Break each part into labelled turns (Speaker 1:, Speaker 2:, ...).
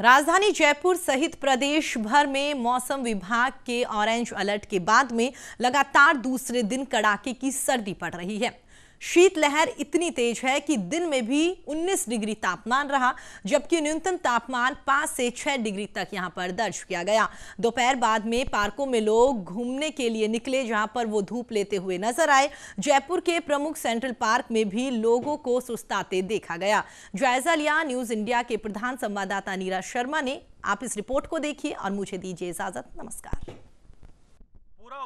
Speaker 1: राजधानी जयपुर सहित प्रदेश भर में मौसम विभाग के ऑरेंज अलर्ट के बाद में लगातार दूसरे दिन कड़ाके की सर्दी पड़ रही है। शीतलहर इतनी तेज है कि दिन में भी 19 डिग्री तापमान रहा, जबकि न्यूनतम तापमान 5 से 6 डिग्री तक यहाँ पर दर्ज किया गया। दोपहर बाद में पार्कों में लोग घूमने के लिए निकले, जहाँ पर वो धूप लेते हुए नज़र आए। जयपुर के प्रमुख सेंट्रल पार्क में भी लोगों को सुस्ताते देखा गया। जायजा लिया न्यूज़ इंडिया के प्रधान संवाददाता नीरज शर्मा ने। आप इस रिपोर्ट को देखिए और मुझे दीजिए इजाज़त। नमस्कार।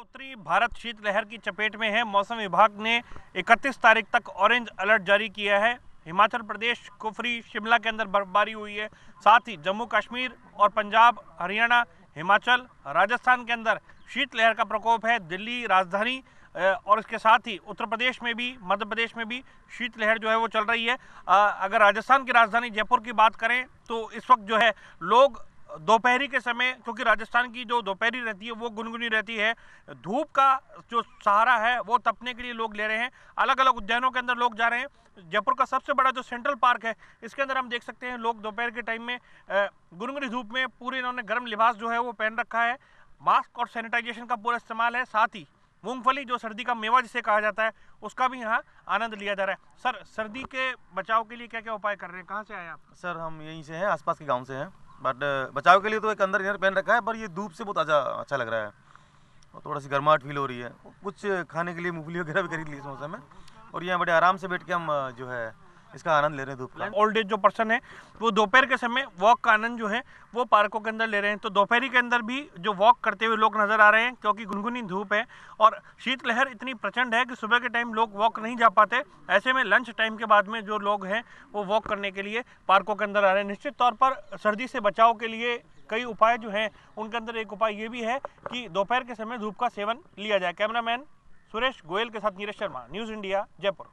Speaker 2: उत्तरी भारत शीतलहर की चपेट में है। मौसम विभाग ने 31 तारीख तक ऑरेंज अलर्ट जारी किया है। हिमाचल प्रदेश, कुफरी, शिमला के अंदर बर्फबारी हुई है। साथ ही जम्मू कश्मीर और पंजाब, हरियाणा, हिमाचल, राजस्थान के अंदर शीतलहर का प्रकोप है। दिल्ली, राजधानी और इसके साथ ही उत्तर प्रदेश में भी, मध्य प्रदेश में भी शीतलहर जो है वो चल रही है। अगर राजस्थान की राजधानी जयपुर की बात करें तो इस वक्त जो है लोग दोपहरी के समय, क्योंकि राजस्थान की जो दोपहरी रहती है, वो गुनगुनी रहती है। धूप का जो सहारा है, वो तपने के लिए लोग ले रहे हैं। अलग अलग उद्यानों के अंदर लोग जा रहे हैं। जयपुर का सबसे बड़ा जो सेंट्रल पार्क है, इसके अंदर हम देख सकते हैं, लोग दोपहर के टाइम में गुनगुनी धूप में पूरे इन्होंने गर्म लिबास जो है, वो पहन रखा है। मास्क और सैनिटाइजेशन का पूरा इस्तेमाल है। साथ ही मूंगफली, जो सर्दी का मेवा जिसे कहा जाता है, उसका भी यहाँ आनंद लिया जा रहा है। सर, सर्दी के बचाव के लिए क्या क्या उपाय कर रहे हैं? कहाँ से आए आप?
Speaker 3: सर, हम यहीं से हैं, आसपास के गाँव से हैं। बट बचाव के लिए तो एक अंदर इनर पहन रखा है, पर ये धूप से बहुत अच्छा अच्छा लग रहा है। और थोड़ा सी गर्माहट फील हो रही है। कुछ खाने के लिए मूंगफली वगैरह भी खरीद ली इस मौसम में। और यहाँ बड़े आराम से बैठ के हम जो है इसका आनंद ले रहे हैं धूप का।
Speaker 2: ओल्ड एज जो पर्सन है, वो दोपहर के समय वॉक का आनंद जो है, वो पार्कों के अंदर ले रहे हैं। तो दोपहरी के अंदर भी जो वॉक करते हुए लोग नज़र आ रहे हैं, क्योंकि गुनगुनी धूप है और शीतलहर इतनी प्रचंड है कि सुबह के टाइम लोग वॉक नहीं जा पाते। ऐसे में लंच टाइम के बाद में जो लोग हैं, वो वॉक करने के लिए पार्कों के अंदर आ रहे हैं। निश्चित तौर पर सर्दी से बचाव के लिए कई उपाय जो हैं, उनके अंदर एक उपाय ये भी है कि दोपहर के समय धूप का सेवन लिया जाए। कैमरामैन सुरेश गोयल के साथ नीरज शर्मा न्यूज़ इंडिया जयपुर।